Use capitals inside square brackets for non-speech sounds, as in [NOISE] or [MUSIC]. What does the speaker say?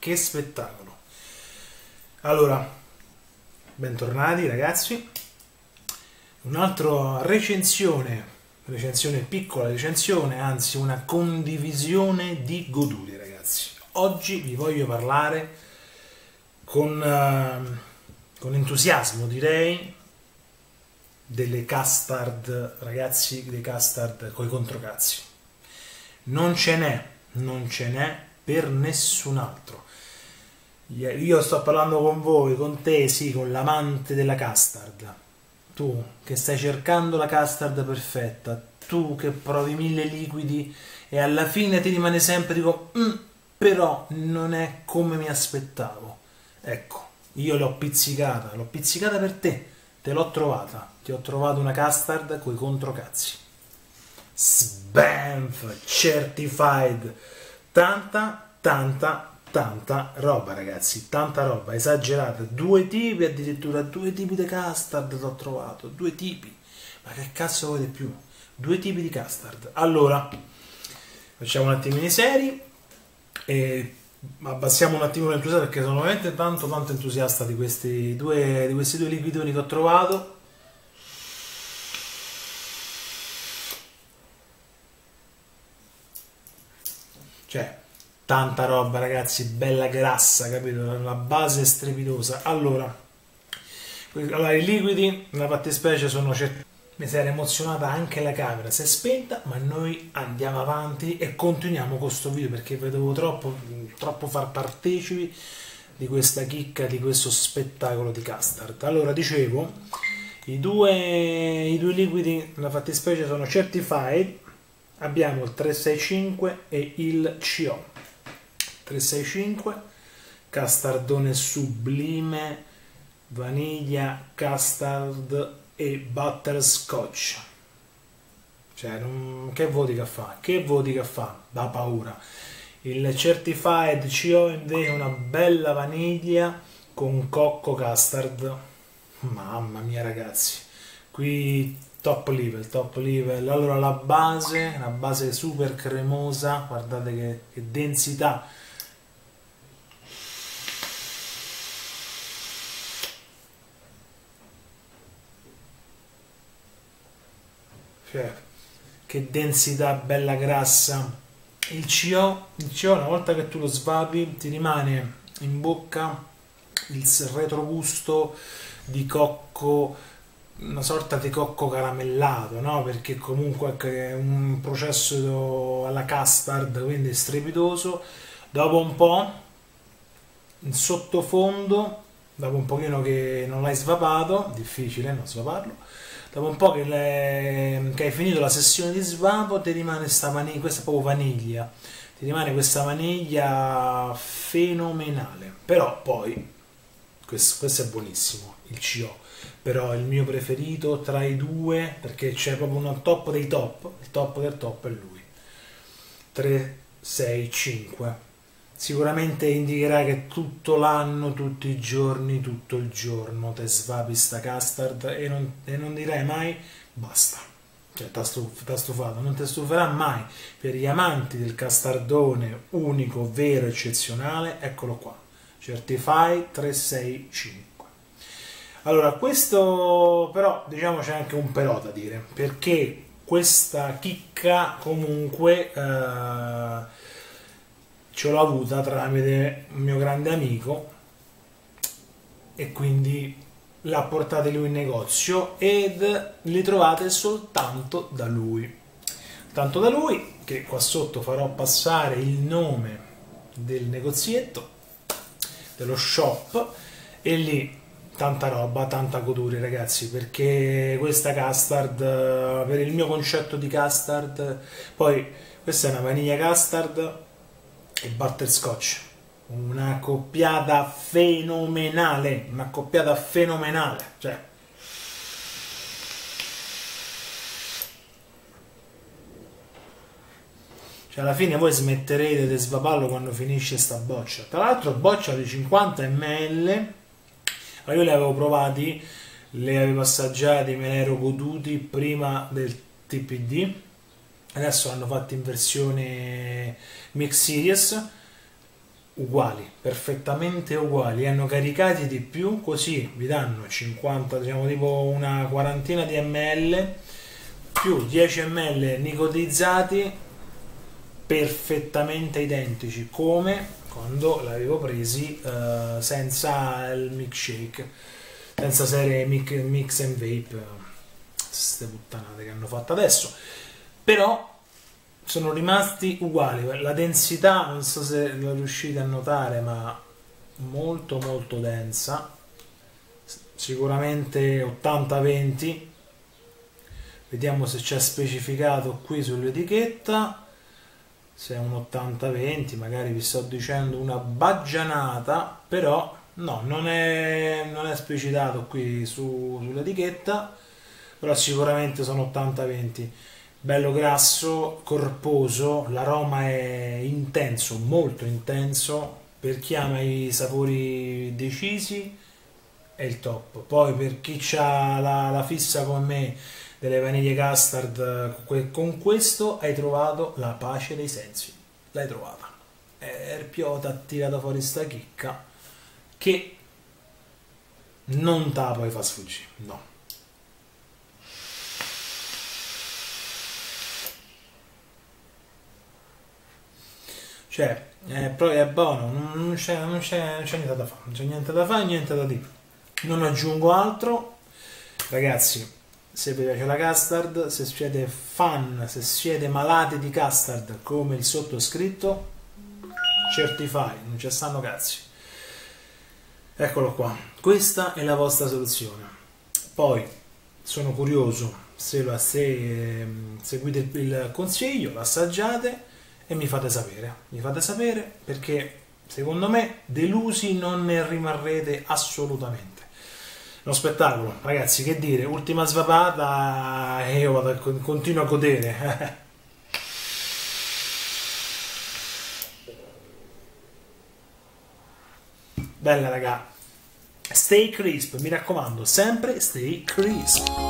che spettacolo! Allora, bentornati ragazzi. Un'altra recensione, recensione piccola recensione, anzi una condivisione di goduri ragazzi. Oggi vi voglio parlare con, uh, con entusiasmo direi delle custard ragazzi, dei custard coi controcazzi. Non ce n'è, non ce n'è per nessun altro. Io sto parlando con voi, con te, sì, con l'amante della custard. Tu che stai cercando la custard perfetta, tu che provi mille liquidi e alla fine ti rimane sempre, dico, mm, però non è come mi aspettavo. Ecco, io l'ho pizzicata, l'ho pizzicata per te, te l'ho trovata, ti ho trovato una custard coi controcazzi. Sbamf, certified, tanta, tanta, tanta roba ragazzi, tanta roba, esagerata, due tipi addirittura, due tipi di custard l'ho trovato, due tipi, ma che cazzo volete più? Due tipi di custard. Allora, facciamo un attimino i seri e abbassiamo un attimo l'entusiasmo perché sono veramente tanto tanto entusiasta di questi due, di questi due liquidoni che ho trovato. Cioè, tanta roba ragazzi bella grassa capito? La base è strepitosa. Allora, allora i liquidi nella fattispecie sono certi mi si era emozionata anche la camera si è spenta ma noi andiamo avanti e continuiamo con questo video perché vedevo troppo, troppo far partecipi di questa chicca di questo spettacolo di custard. Allora dicevo i due, i due liquidi nella fattispecie sono certified abbiamo il 365 e il CO 365 castardone sublime vaniglia custard e butterscotch. Cioè non, che vodka fa? Che vodka fa? Da paura. Il certified CO invece una bella vaniglia con cocco custard mamma mia ragazzi. Qui top level top level. Allora la base una base super cremosa. Guardate che, che densità Cioè, che densità bella grassa. Il CO, il CO, una volta che tu lo svapi, ti rimane in bocca il retrogusto di cocco, una sorta di cocco caramellato, no? Perché comunque è un processo alla custard, quindi strepitoso. Dopo un po', in sottofondo, dopo un pochino che non l'hai svapato, difficile non svaparlo, dopo un po' che, le, che, hai finito la sessione di svapo ti rimane questa vaniglia, questa proprio vaniglia. Ti rimane questa vaniglia fenomenale. Però poi questo, questo è buonissimo il CO però il mio preferito tra i due perché c'è proprio un top dei top il top del top è lui. 3 6 5 sicuramente indicherà che tutto l'anno, tutti i giorni, tutto il giorno te svapi sta custard e non, e non direi mai basta. Cioè, t'ha stuf, stufato, non ti stuferà mai. Per gli amanti del castardone unico, vero, eccezionale, eccolo qua. Certify 365. Allora, questo però, diciamo, c'è anche un però da dire, perché questa chicca comunque... Eh, ce l'ho avuta tramite un mio grande amico e quindi la portate lui in negozio ed li trovate soltanto da lui. Tanto da lui che qua sotto farò passare il nome del negozietto, dello shop e lì tanta roba, tanta couture ragazzi perché questa custard per il mio concetto di custard poi questa è una vaniglia custard e butterscotch una coppiata fenomenale una coppiata fenomenale cioè Cioè, alla fine voi smetterete di svaparlo quando finisce sta boccia. Tra l'altro, boccia di 50 ml. Io li avevo provati, li avevo assaggiati, me ne ero goduti prima del TPD adesso hanno fatto in versione Mix Series uguali, perfettamente uguali, hanno caricati di più, così vi danno 50, diciamo tipo una quarantina di ml più 10 ml nicotizzati perfettamente identici. Come? Quando l'avevo presi uh, senza il milkshake senza serie mix and vape queste puttanate che hanno fatto adesso però sono rimasti uguali. La densità non so se lo riuscite a notare ma molto molto densa. Sicuramente 80-20 vediamo se c'è specificato qui sull'etichetta. Se è un 80-20 magari vi sto dicendo una baggianata però no non è, non è esplicitato qui su, sull'etichetta però sicuramente sono 80-20 bello grasso corposo l'aroma è intenso molto intenso per chi ama i sapori decisi è il top. Poi per chi ha la, la fissa come me delle vaniglie custard con questo hai trovato la pace dei sensi. L'hai trovata. Erpiota ha tirato fuori sta chicca che non te la puoi far sfuggire no cioè è, è buono non c'è, non, c'è, non c'è niente da fare non c'è niente da fare niente da dire. Non aggiungo altro. Ragazzi se vi piace la custard se siete fan se siete malati di custard come il sottoscritto certify non ci stanno cazzi. Eccolo qua. Questa è la vostra soluzione. Poi sono curioso se, lo, se eh, seguite il consiglio assaggiate e mi fate sapere. Mi fate sapere perché secondo me delusi non ne rimarrete assolutamente. Lo spettacolo, ragazzi, che dire, ultima svapata e io vado, continuo a godere. [LAUGHS] Bella raga. Stay crisp, mi raccomando, sempre stay crisp.